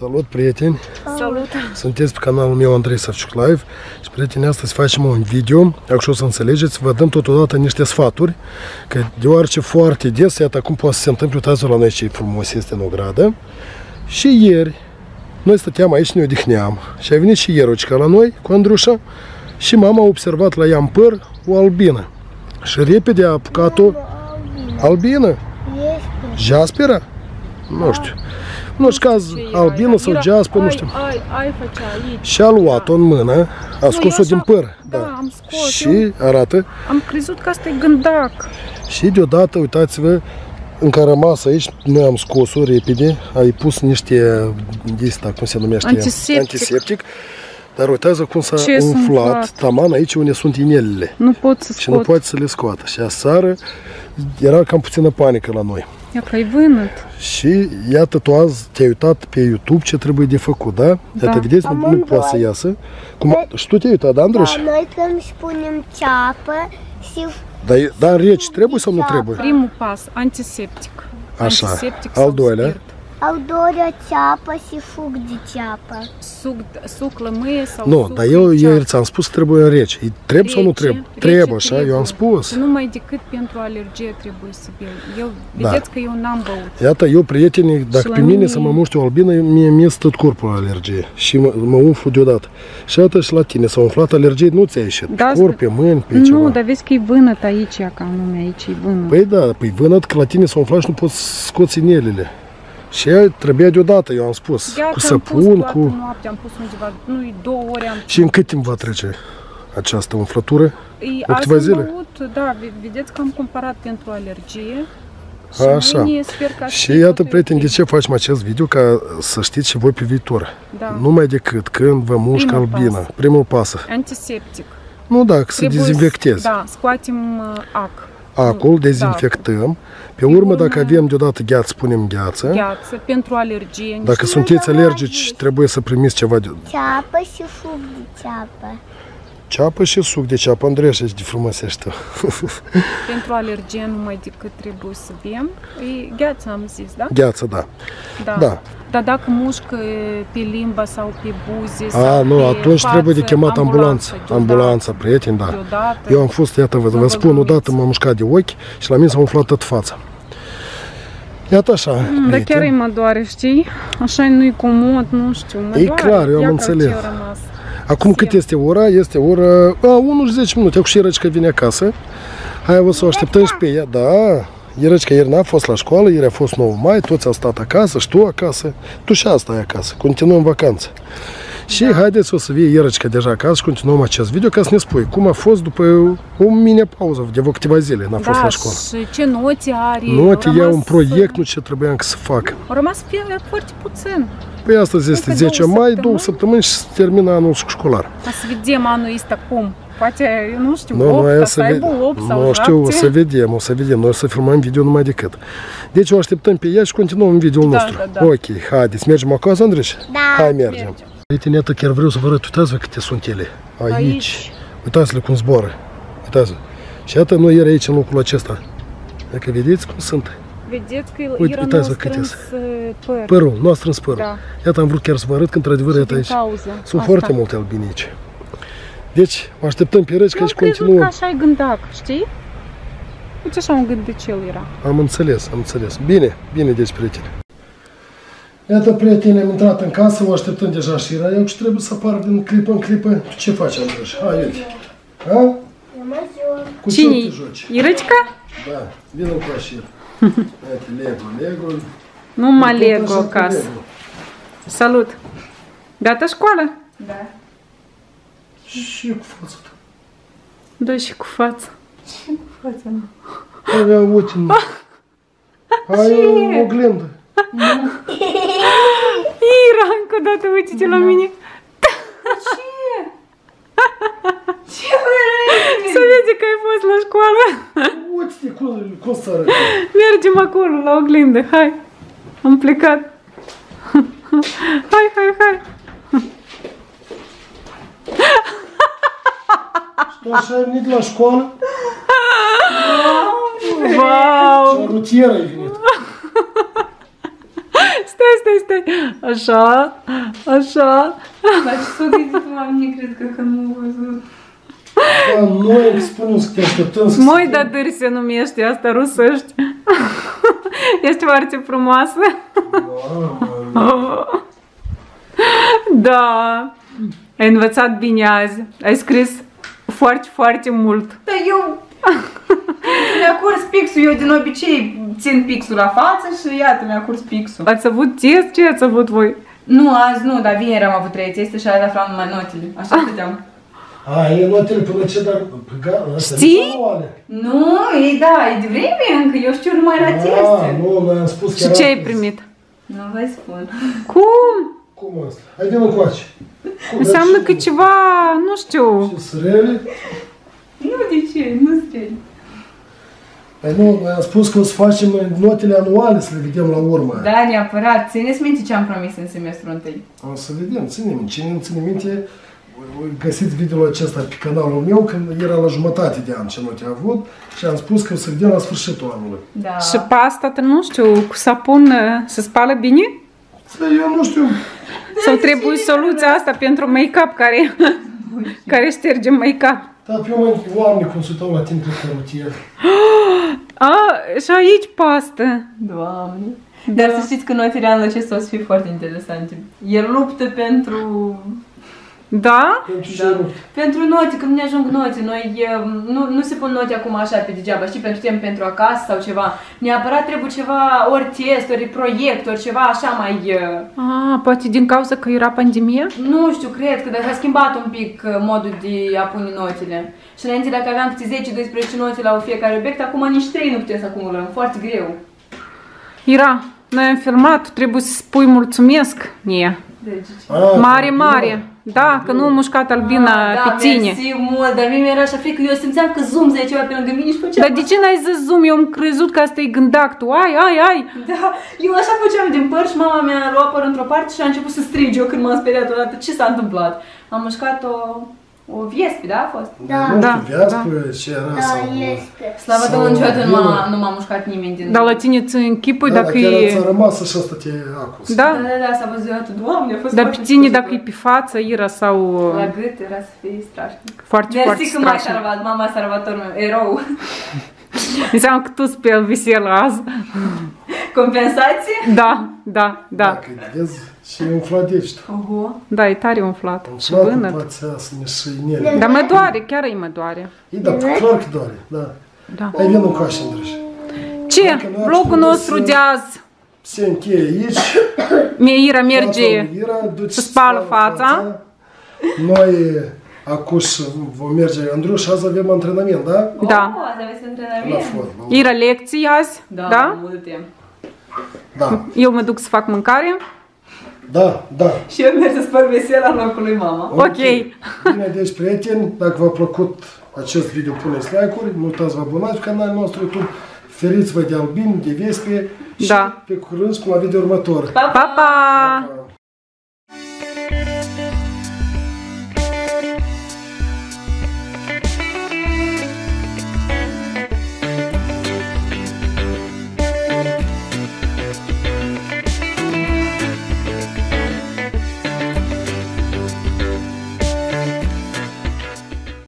Salut, prieteni! Salut! Sunteți pe canalul meu Andrei Savciuc Live și, prieteni, astăzi facem un video, așa o să înțelegeți, vă dăm totodată niște sfaturi, că deoarece foarte des, iată acum poate să se întâmple, uitați la noi ce frumos este în ogradă. Și ieri, noi stăteam aici, ne odihneam și a venit și Ierocica la noi cu Andrușa și mama a observat la ea în păr o albină. Și repede a apucat-o albină, Este. jaspera, nu știu. În orice caz, albină sau Era- jasper, nu ai- știu. Ai, ai făcea aici. Și a luat-o în mână, a scos-o eu din așa- păr. da, am scos, Și arată. Am crezut că asta e gândac. Și deodată, uitați-vă, încă a rămas aici, noi am scos-o repede, ai pus niște, dista, cum se numește? Antiseptic. Antiseptic. Dar uitați cum s-a Ce s-a umflat umflat? taman aici unde sunt inelele. Nu pot să Și nu scot. poate să le scoată. Și aseară era cam puțină panică la noi. Ia că-i vânăt. Și iată, tu azi te-ai uitat pe YouTube ce trebuie de făcut, da? Iată, vedeți, nu, nu Amândoi. poate să iasă. Cum, și tu te-ai uitat, da, Andruș? Dar noi când își punem ceapă și Dar, dar în reci trebuie sau nu trebuie? Primul pas, antiseptic. Așa. Antiseptic Al sau doilea? spirit. Au dorea ceapă și fug de ceapă. Suc, suc lămâie sau Nu, suc dar eu de ieri ceapă. ți-am spus că trebuie în rece. E Trebuie sau nu Rece, trebuie? rece Trebuie, așa, eu am trebuie. spus. Și numai decât pentru alergie trebuie să bei. Eu, Da. vedeți că eu n-am băut. Iată, eu, prietenii, dacă la pe mine mine- să mă muște o albină, mie mi este tot corpul alergie și mă, mă umflu deodată. Și iată și la tine s-a umflat alergie, nu ți-a ieșit. Da, pe corp, pe mâini, pe Nu, ceva. dar vezi că e vânăt aici, ca anume, aici e vânăt. Păi da, păi vânăt că la tine s-a umflat și nu poți scoți inelele. Și ea trebuia deodată, eu am spus. Gheață cu am pus săpun, toată cu... noaptea, am pus undeva, nu două ore am Și în cât timp va trece această umflătură? Ei, O azi câteva am zile? băut, da, ve- vedeți că am cumpărat pentru alergie. Și Așa. mâine sper că Și iată, prieteni, de ce facem acest video? Ca să știți și voi pe viitor. Da. Numai decât când vă mușcă Primul albina, pas. primul pas. Antiseptic. Nu, da, să Trebuie să- dezinfectezi. Da, scoatem uh, ac. Acul Da. dezinfectăm. Pe urmă, urmă- dacă avem deodată gheață, punem gheață. Gheață pentru alergie. niște- Dacă sunteți alergici, trebuie să primiți ceva de Ceapă și fug de ceapă. Ceapă și suc de ceapă. Andreea, și de frumosești tu. Pentru alergie numai decât trebuie să bem. E gheață am zis, da? Gheață, da. Da. Da. Dar dacă mușcă pe limba sau pe buze A, sau nu, pe atunci față, trebuie de chemat ambulanță. deodată. Ambulanța, prieteni, da. Deodată. Eu am fost, iată, vă, Să vă vă spun, gândiți. odată m-am mușcat de ochi și la mine s-a umflat tot fața. Iată așa, Mm, Dar chiar prieteni. îi mă doare, știi? Așa nu-i comod, nu știu, mă E doare. clar, eu am Ia că înțeles. Ce a rămas. Acum cât este ora? Este ora a, 1 și 10 minute. Acum și Ierăcica vine acasă. Hai, o să o așteptăm și pe ea. Da, Ierăcica ieri n-a fost la școală, ieri a fost 9 mai, toți au stat acasă, și tu acasă. Tu și asta ai acasă. Continuăm vacanță. Și Da. haideți o să vie Ierăcica deja acasă și continuăm acest video ca să ne spui cum a fost după o mini pauză de vreo câteva zile, n-a fost Da, la școală. și ce note are. Note au ia rămas- un proiect, nu ce trebuia încă să facă. Au rămas fie foarte puțin. Păi astăzi este Încă 10 două mai, săptămâni. două săptămâni și se termină anul școlar. Ca să vedem anul ăsta cum. Poate, eu nu știu, Nu, 8, noi o să să aibă vedem. 8 sau Nu 7. știu, o să vedem, o să vedem. Noi o să filmăm video numai decât. Deci o așteptăm pe ea și continuăm video Da, nostru. da, da. Ok, haideți, mergem acasă, Andreș? Da. Hai, mergem. Mergem. Prieteni, iată, chiar vreau să vă arăt, uitați-vă câte sunt ele. Aici. Aici. Uitați-le cum zboară. Uitați-vă. Și iată, noi ieri aici, în locul acesta. Dacă vedeți cum sunt. Vedeți că Uite, era uitați-vă nou câte strâns uh, păr. Părul, nu a strâns părul. Da. Iată, am vrut chiar să vă arăt că într-adevăr, iată Din aici. cauză. Sunt Asta. foarte multe albine aici. Deci, o așteptăm pe Răcica Eu am și crezut că continuăm. așa e gândac, știi? Uite așa un gândecel era. Am înțeles, am înțeles. Bine, bine, deci, prieteni. Iată, prieteni, am intrat în casă, o așteptăm deja și Raian și trebuie să apară din clipă în clipă. Tu ce faci, Andrăș? Hai, uite. Ha? Eu mă joc. Cu Cine ce te joci? Irăcica? Da, vină cu Așir. Uite, Lego, Lego. Nu mă Tot Lego așa cu acasă. Lego. Salut! Gata școală? Da. Și cu fața ta. Da, și cu fața. Avea uite. Ai o oglindă. Ira, încă o dată uite-te la mine. Ce? Să vezi că ai fost la școală. Uite-te cum, cum să arăt. Mergem acolo la oglindă, hai. Am plecat. Hai, hai, hai. Și tu așa ai venit la școală? Wow! Și Stai, stai, stai, stai. Așa, așa. Dar ce s-o gândit oamenii, cred că, că nu au văzut. Da, noi spunem să te așteptăm să Moi da dăr se numește asta rusești. Ești foarte frumoasă. Mamă, Da. Ai învățat bine azi. Ai scris foarte, foarte mult. Dar eu... Mi-a curs pixul, eu din obicei țin pixul la față și iată, mi-a curs pixul. Ați avut test? Ce ați avut voi? Nu, azi nu, dar vineri am avut trei teste și azi aflam numai notele. Așa stăteam. A, e notele până ce, dar... Ga- astea Știi? nu sunt manuale. Nu, e da, e de vreme încă, eu știu numai la Ah, teste. nu, noi am spus Și chiar ce ai astăzi. primit? Nu vă spun. Cum? Cum asta? Hai de încoace. Cum, Înseamnă dar că și- ceva, nu știu. Și sărele? Nu, de ce? Nu streli. Păi nu, noi am spus că o să facem notele anuale, să le vedem la urmă. Da, neapărat. Țineți minte ce am promis în semestrul întâi. O să vedem, ținem. Cine nu ține minte, găsiți videoul acesta pe canalul meu când era la jumătate de an ce note a avut și am spus că o să vedem la sfârșitul anului. Da. Și pasta, nu știu, cu sapun uh, se spală bine? Păi eu nu știu, Sau trebuie soluția asta pentru make-up care, care șterge make-up? dar pe oameni, oameni consultau la timp pe rutier. A, și aici pastă. Doamne. Dar să știți că notele anul acesta o să fie foarte interesante. El luptă pentru Da? Pentru ce Da. nu? Pentru note, când ne ajung note, noi um, nu, nu se pun note acum așa pe degeaba, știi, pentru timp, pentru acasă sau ceva. Neapărat trebuie ceva, ori test, ori proiect, ori ceva așa mai... uh, A, poate din cauza că era pandemie? Nu știu, cred că dar s-a schimbat un pic uh, modul de a pune notele. Și înainte dacă aveam câte 10-12 note la fiecare obiect, acum nici 3 nu putem să acumulăm, foarte greu. Era, noi am filmat, trebuie să spui mulțumesc mie. Deci, A, Mare, că- mare. Da, că nu a mușcat albina Ah, pe tine. mersi mult, dar mie mi-era așa frică, eu simțeam că zoom ceva pe lângă mine și făceam Dar de ce n-ai zis zoom? Eu am crezut că asta e gândactul. Ai, ai, ai. Da, eu așa făceam din păr și mama mi-a luat păr într-o parte și a început să strig eu când m-am speriat odată. Ce s-a întâmplat? Am mușcat o, viespi, da, a fost? Da, nu Da, știu, viaspă, ce era Da, sau... este. Slavă Sau Domnului, niciodată nu m-a, nu m-a mușcat nimeni din... Dar la tine ți închipui Da, dacă e... ți-a rămas și asta te acuz. Da, Da? da, da, s-a văzut odată, Doamne, a fost Dar pe tine dacă e pe față, Ira, sau La gât era să fie strașnic. foarte, foarte Mersi că m-ai strașnic. salvat, mama salvator meu, erou. Înseamnă că tu spui el visel azi. Compensație? Da, da, da. Dacă vezi, și e umflat de aici. Oho. Da, e tare umflat. Și Umflat, vânăt. poate să ne șăinele. Dar mă doare, chiar îi mă doare. E, dar clar că doare, da. Da. Hai, vină cu așa, Andrei. Ce? Dacă nu ar Vlogul trebui nostru să- de azi. Se încheie aici. Mie Ira merge Fața lui Ira, duce să spală fața. Noi acuș vom merge, Andruș, azi avem antrenament, da? Da. Oh, azi aveți La antrenament? formă. Ira lecții azi, Da, da? multe. Da, Eu mă duc să fac mâncare. da, da. Și eu merg să spăr vesela în locul lui mama. Ok. Bine, deci, prieteni, dacă v-a plăcut acest video, puneți like-uri, nu uitați să vă abonați pe canalul nostru YouTube, feriți-vă de albini, de vespe și Da. pe curând și până la video următor. Pa, Pa, pa! Pa!